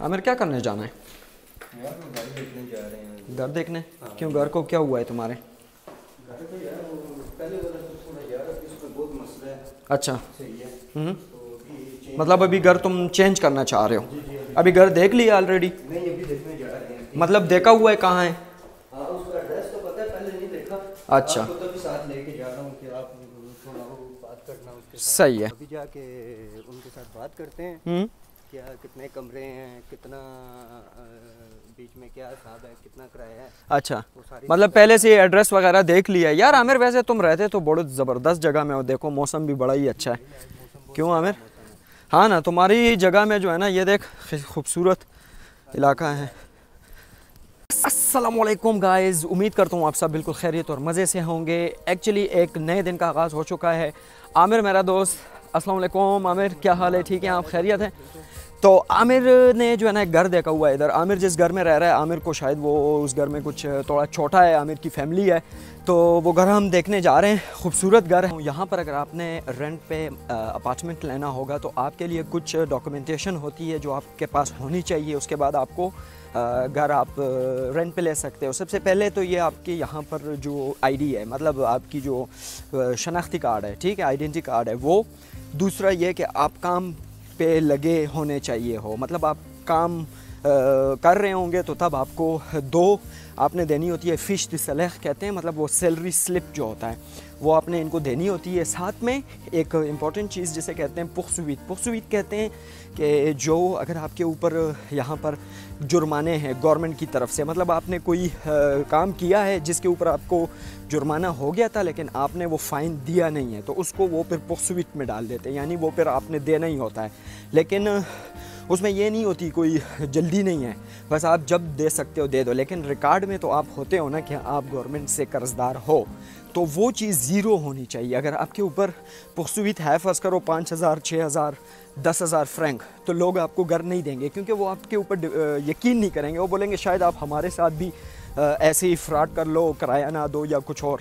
आमिर क्या करने जाना है? यार घर देखने जा रहे हैं। घर देखने? क्यों घर को क्या हुआ है तुम्हारे? घर तो यार वो पहले वाला तो थोड़ा यार इसमें बहुत मसला है। अच्छा। सही है। हम्म। तो मतलब अभी घर तुम चेंज करना चाह रहे हो? अभी। घर देख लिया ऑलरेडी नहीं अभी देखने जा रहे हैं। मतलब देखा हुआ है कहाँ है? हाँ उसका एड्रेस तो पता है पहले नहीं देखा। अच्छा। आपको तभी साथ लेके जा रहा हूँ कि आप थोड़ा बात करना उसके साथ। सही है। अभी जाके उनके साथ बात करते हैं। हम्म। क्या कितने कमरे हैं कितना बीच में क्या हिसाब है कितना किराया है? अच्छा। मतलब पहले से एड्रेस वगैरह देख लिया। यार आमिर वैसे तुम रहते तो बहुत ज़बरदस्त जगह में हो। देखो मौसम भी बड़ा ही अच्छा है। क्यों आमिर? हाँ ना तुम्हारी जगह में जो है ना ये देख खूबसूरत इलाका है। असलम गाइस उम्मीद करता हूँ आप सब बिल्कुल खैरियत और मज़े से होंगे। एक्चुअली एक नए दिन का आगाज़ हो चुका है। आमिर मेरा दोस्त अस्सलाम वालेकुम आमिर क्या हाल है? ठीक है? आप खैरियत हैं? तो आमिर ने जो है ना एक घर देखा हुआ है इधर। आमिर जिस घर में रह रहा है, आमिर को शायद वो उस घर में कुछ थोड़ा छोटा है, आमिर की फैमिली है। तो वो घर हम देखने जा रहे हैं, खूबसूरत घर है। यहाँ पर अगर आपने रेंट पे अपार्टमेंट लेना होगा तो आपके लिए कुछ डॉक्यूमेंटेशन होती है जो आपके पास होनी चाहिए। उसके बाद आपको घर आप रेंट पे ले सकते हो। सबसे पहले तो ये आपके यहाँ पर जो आईडी है मतलब आपकी जो शनाख्ती कार्ड है, ठीक है आइडेंटिटी कार्ड है, वो। दूसरा ये कि आप काम पे लगे होने चाहिए हो। मतलब आप काम कर रहे होंगे तो तब आपको दो आपने देनी होती है फ़िश सलेख कहते हैं मतलब वो सैलरी स्लिप जो होता है वो आपने इनको देनी होती है। साथ में एक इंपॉर्टेंट चीज़ जिसे कहते हैं पुखसुवीत। पुखसुवीत कहते हैं कि जो अगर आपके ऊपर यहाँ पर जुर्माने हैं गवर्नमेंट की तरफ़ से मतलब आपने कोई अ, काम किया है जिसके ऊपर आपको जुर्माना हो गया था लेकिन आपने वो फ़ाइन दिया नहीं है तो उसको वो फिर पुखसुवीत में डाल देते हैं यानी वो फिर आपने देना ही होता है। लेकिन उसमें ये नहीं होती, कोई जल्दी नहीं है। बस आप जब दे सकते हो, दे दो। लेकिन रिकॉर्ड में तो आप होते हो ना कि आप गवर्नमेंट से कर्जदार हो। तो वो चीज़ ज़ीरो होनी चाहिए। अगर आपके ऊपर पुखसुवित है, फ़र्ज़ करो पाँच हज़ार, छः हज़ार, दस हज़ार फ्रैंक तो लोग आपको घर नहीं देंगे। क्योंकि वो आपके ऊपर यकीन नहीं करेंगे। वो बोलेंगे, शायद आप हमारे साथ भी ऐसे ही फ्रॉड कर लो, किराया ना दो या कुछ और।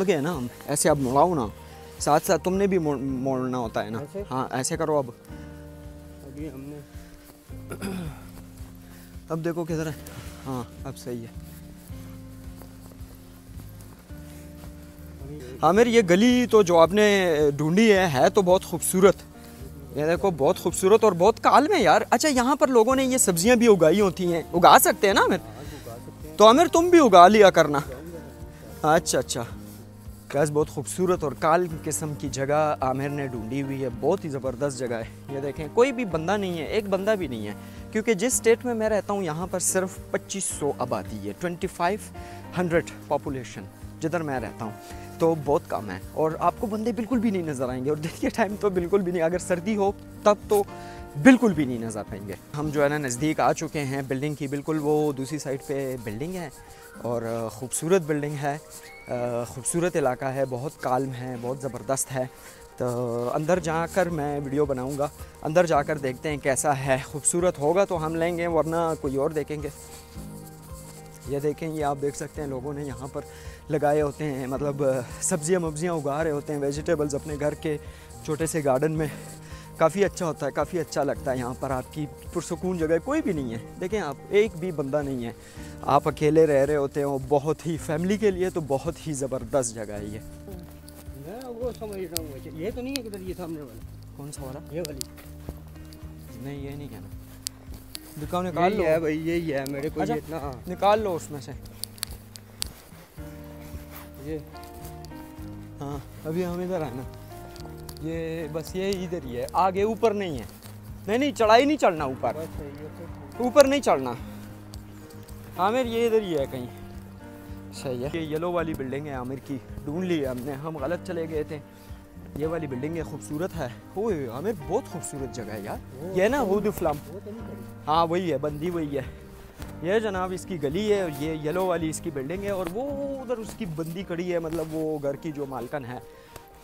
मुड़ गए ना हम ऐसे अब मुड़ाओ ना। साथ साथ तुमने भी मोड़ मोड़ना होता है ना। ऐसे? हाँ ऐसे करो अब। अभी हमने अब देखो किधर है। हाँ अब सही है। अभी आमिर ये गली तो जो आपने ढूंढी है है तो बहुत खूबसूरत। ये देखो बहुत खूबसूरत और बहुत काल में यार। अच्छा यहाँ पर लोगों ने ये सब्ज़ियाँ भी उगाई होती हैं। उगा सकते हैं ना आमिर? तो आमिर तुम भी उगा लिया करना। अच्छा अच्छा। गैस बहुत खूबसूरत और काल किस्म की जगह आमिर ने ढूंढी हुई है। बहुत ही ज़बरदस्त जगह है। ये देखें, कोई भी बंदा नहीं है, एक बंदा भी नहीं है, क्योंकि जिस स्टेट में मैं रहता हूँ, यहाँ पर सिर्फ़ 2500 आबादी है 2500 पॉपुलेशन जिधर मैं रहता हूँ तो बहुत कम है। और आपको बंदे बिल्कुल भी नहीं नज़र आएँगे, और दिन के टाइम तो बिल्कुल भी नहीं। अगर सर्दी हो, तब तो बिल्कुल भी नहीं नज़र आएँगे। हम जो है ना, नज़दीक आ चुके हैं। बिल्डिंग की बिल्कुल वो दूसरी साइड पर बिल्डिंग है। और खूबसूरत बिल्डिंग है खूबसूरत इलाका है, बहुत काल्म है, बहुत ज़बरदस्त है। तो अंदर जाकर मैं वीडियो बनाऊँगा, अंदर जाकर देखते हैं कैसा है, खूबसूरत होगा तो हम लेंगे, वरना कोई और देखेंगे। ये देखें, ये आप देख सकते हैं लोगों ने यहाँ पर लगाए होते हैं मतलब सब्ज़ियाँ मब्जियाँ उगा रहे होते हैं, वेजिटेबल्स अपने घर के छोटे से गार्डन में। काफ़ी अच्छा होता है काफ़ी अच्छा लगता है यहाँ पर आपकी पुरसकून जगह कोई भी नहीं है। देखें आप एक भी बंदा नहीं है। आप अकेले रह रहे होते हो बहुत ही फैमिली के लिए तो बहुत ही ज़बरदस्त जगह है ये। मैं वो समझ रहा हूँ ये तो नहीं है किधर ये सामने वाला। कौन सा वाला? ये वाली। नहीं ये नहीं कहना। दिखाओ निकाल लो। है भाई यही है मेरे को अच्छा। इतना। निकाल लो उसमें से। ये। हाँ अभी हम इधर है ना ये बस ये इधर ही है आगे ऊपर नहीं है। नहीं नहीं चढ़ाई नहीं चढ़ना ऊपर। तो। ऊपर नहीं चढ़ना। आमिर ये इधर ही है कहीं। सही है। ये येलो वाली बिल्डिंग है आमिर की। ढूंढ ली है हमने हम गलत चले गए थे। ये वाली बिल्डिंग है खूबसूरत है। ओए आमिर बहुत खूबसूरत जगह है यार। ये ना हुद फ्लम। तो हाँ वही है बंदी वही है। ये जनाब इसकी गली है और ये येलो वाली इसकी बिल्डिंग है और वो उधर उसकी बंदी खड़ी है मतलब वो घर की जो मालकन है।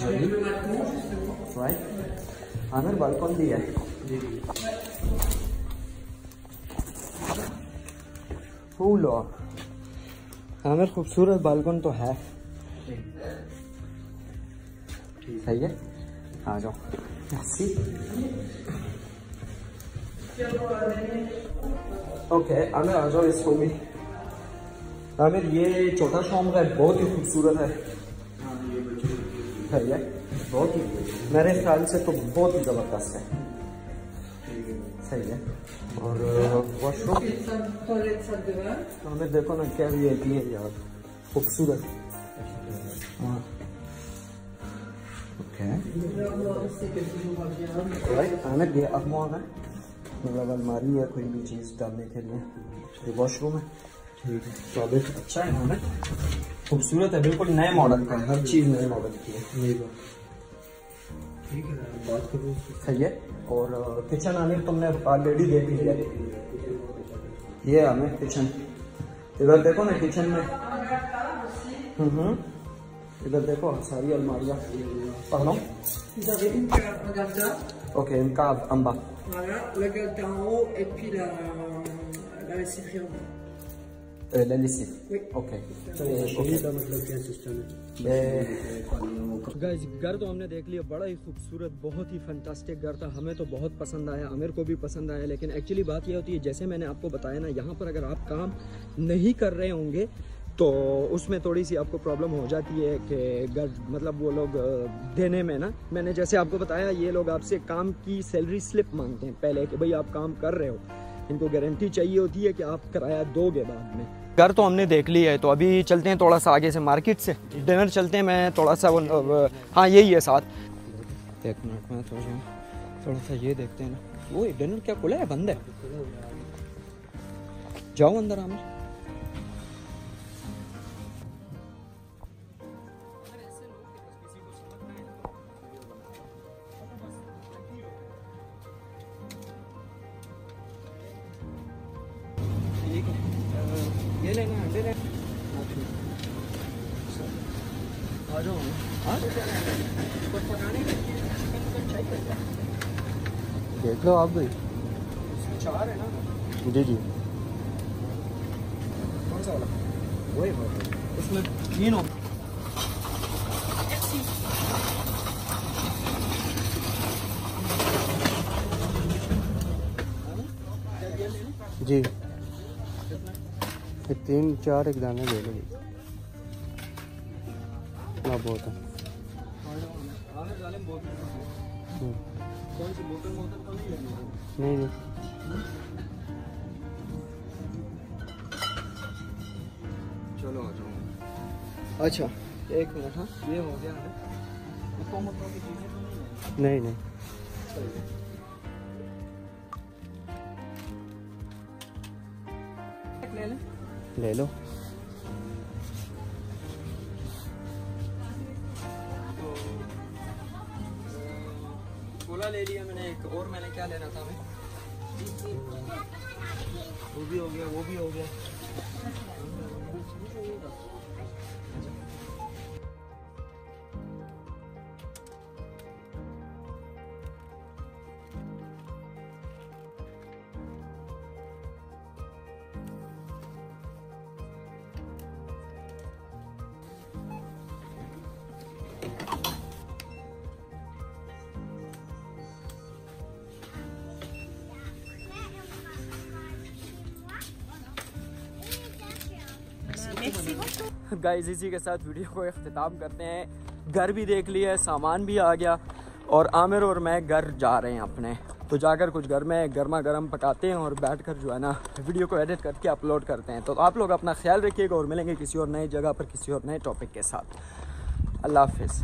Le balcon, justement. बालकन भी है फूलो आमिर खूबसूरत बालकन तो है सही है आ जाओ. ओके आमिर आ जाओ इस रूम में आमिर ये छोटा शॉम्ब है बहुत ही खूबसूरत है सही है बहुत ही मेरे ख्याल से तो बहुत ही ज़बरदस्त है। सही है। और वॉशरूम. हमें देखो ना क्या भी है यार। खूबसूरत। हाँ। ओके ये अखबार है मतलब अलमारी है कोई भी चीज़ डालने के लिए। वॉशरूम है। ठीक है। अच्छा है हमें खूबसूरत है बिल्कुल नए मॉडल का है हर चीज़ नए मॉडल की है। ठीक है बात करो सही है और किचन आमिर तुमने ऑलरेडी देख लिया ये है आमिर किचन इधर देखो ना किचन में। हम्म हम्म। इधर देखो सारी अलमारियाँ। पढ़ो. ओके इनका Amba Voilà, et puis la, la lessiverie Oui. मतलब है गाइस घर तो हमने देख लिया बड़ा ही खूबसूरत बहुत ही फंटास्टिक घर था। हमें तो बहुत पसंद आया आमिर को भी पसंद आया लेकिन एक्चुअली बात यह होती है जैसे मैंने आपको बताया ना यहाँ पर अगर आप काम नहीं कर रहे होंगे तो उसमें थोड़ी सी आपको प्रॉब्लम हो जाती है कि घर मतलब वो लोग देने में ना। मैंने जैसे आपको बताया ये लोग आपसे काम की सैलरी स्लिप मांगते हैं पहले कि भाई आप काम कर रहे हो। इनको गारंटी चाहिए होती है कि आप किराया दोगे बाद में। घर तो हमने देख लिया है तो अभी चलते हैं थोड़ा सा आगे से मार्केट से। डिनर चलते हैं, मैं थोड़ा सा हाँ यही है साथ। एक मिनट, में थोड़ा थोड़ा सा ये देखते हैं ना। वो डिनर क्या खुला है? बंद है। जाओ अंदर आमिर। देख लो आप भी। चार है ना? जी जी। कौन सा वाला? वही उसमें तीन हो। जी। तीन चार एक दाने ले लो। हाँ बहुत है? नहीं नहीं। चलो आ जाओ। अच्छा। एक मिनट हाँ। ये हो गया है। तो नहीं नहीं नहीं। ले लें। ले लिया मैंने एक, और मैंने क्या लेना था हमें वो भी हो गया, वो भी हो गया। गाइस इसी के साथ वीडियो को अख्ताम करते हैं। घर भी देख लिया सामान भी आ गया और आमिर और मैं घर जा रहे हैं अपने। तो जाकर कुछ घर में गर्मा गर्म पकाते हैं और बैठ कर जो है ना, वीडियो को एडिट करके अपलोड करते हैं। तो आप लोग अपना ख्याल रखिएगा और मिलेंगे किसी और नई जगह पर, किसी और नए टॉपिक के साथ। अल्लाह हाफिज़।